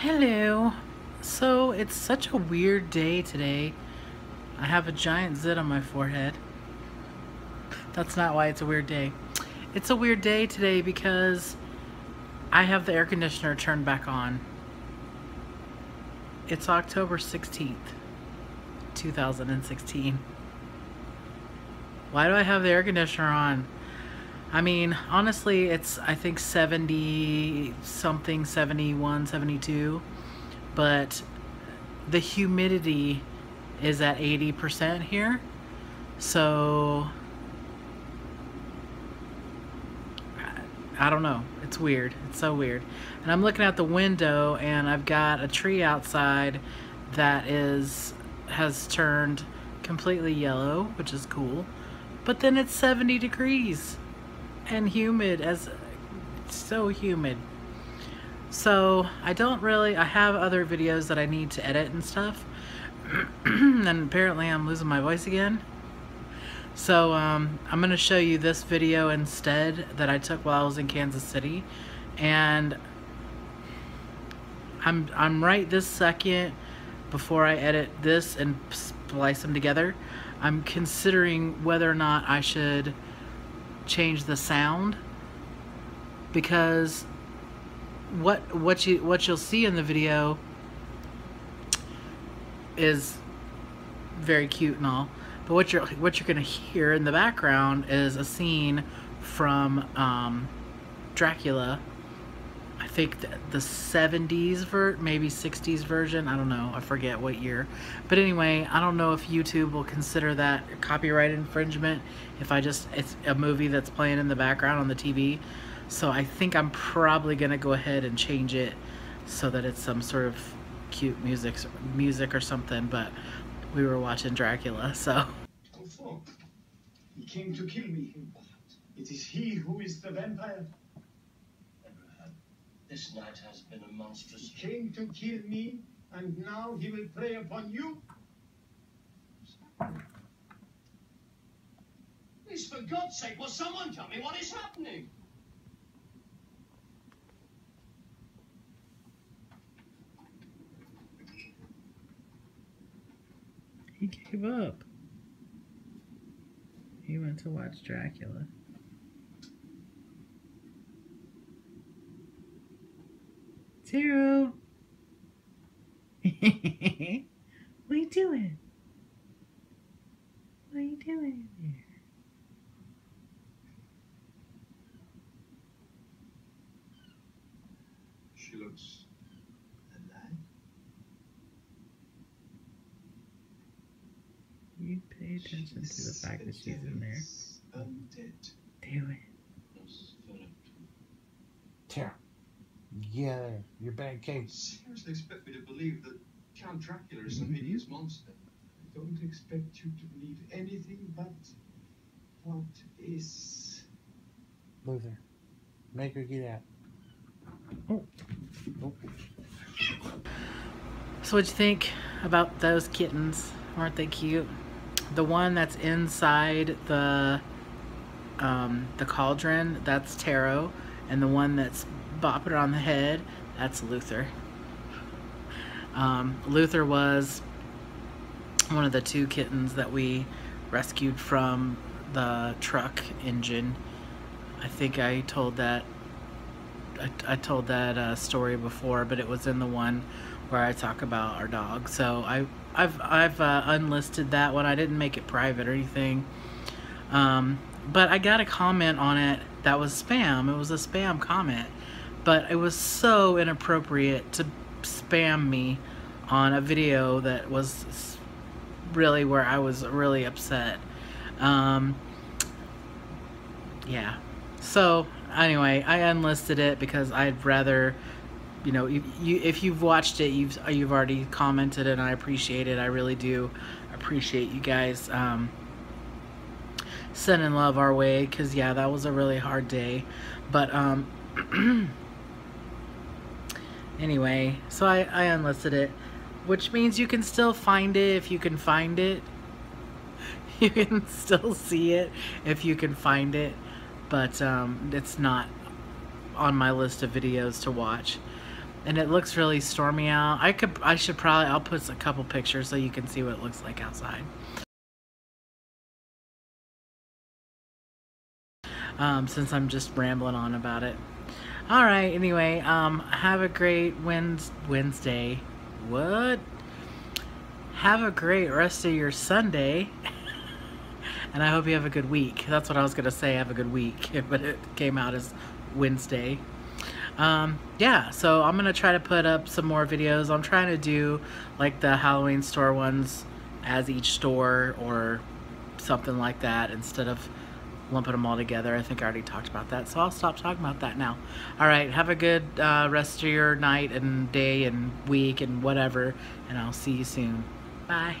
Hello. So it's such a weird day today. I have a giant zit on my forehead. That's not why it's a weird day. It's a weird day today because I have the air conditioner turned back on. It's October 16th, 2016. Why do I have the air conditioner on? I mean, honestly, it's I think 70 something, 71, 72, but the humidity is at 80% here. So I don't know. It's weird. It's so weird. And I'm looking out the window and I've got a tree outside that is has turned completely yellow, which is cool. But then it's 70 degrees and humid as so humid. So I don't really, I have other videos that I need to edit and stuff. and apparently I'm losing my voice again. So um, I'm going to show you this video instead that I took while I was in Kansas City. And I'm, I'm right this second before I edit this and splice them together. I'm considering whether or not I should change the sound? Because what what you what you'll see in the video is very cute and all but what you're what you're gonna hear in the background is a scene from um, Dracula think the, the 70s ver maybe 60s version I don't know I forget what year. But anyway I don't know if YouTube will consider that copyright infringement if I just it's a movie that's playing in the background on the TV so I think I'm probably gonna go ahead and change it so that it's some sort of cute music music or something but we were watching Dracula so. He came to kill me it is he who is the vampire this night has been a monstrous. He came to kill me, and now he will prey upon you. Please, for God's sake, will someone tell me what is happening? He gave up. He went to watch Dracula. Zero. what are you doing? What are you doing there? She looks alive. You pay attention to the fact that she's in there. Undead. Do it. Yeah, your bad case. seriously expect me to believe that Count Dracula is some hideous monster? I don't expect you to believe anything but what is. Luther, make her get out. Oh. oh. So what'd you think about those kittens? Aren't they cute? The one that's inside the um, the cauldron, that's Tarot, and the one that's bopping on the head, that's Luther. Um, Luther was one of the two kittens that we rescued from the truck engine. I think I told that I, I told that uh, story before, but it was in the one where I talk about our dog. So I I've I've uh, unlisted that one. I didn't make it private or anything. Um, but I got a comment on it that was spam. It was a spam comment, but it was so inappropriate to spam me on a video that was really where I was really upset. Um, yeah. So anyway, I unlisted it because I'd rather, you know, you, you if you've watched it, you've you've already commented, and I appreciate it. I really do appreciate you guys um, sending love our way because yeah, that was a really hard day. But um, anyway, so I I unlisted it, which means you can still find it if you can find it. You can still see it if you can find it but um, it's not on my list of videos to watch. and it looks really stormy out. I could, I should probably, I'll put a couple pictures so you can see what it looks like outside. Um, since I'm just rambling on about it. All right. Anyway, um, have a great Wednes- Wednesday. What? Have a great rest of your Sunday. and I hope you have a good week. That's what I was gonna say. Have a good week, but it came out as Wednesday. Um, yeah, so I'm gonna try to put up some more videos. I'm trying to do like the Halloween store ones as each store or something like that instead of lumping them all together. I think I already talked about that, so I'll stop talking about that now. All right, have a good uh, rest of your night and day and week and whatever, and I'll see you soon. Bye.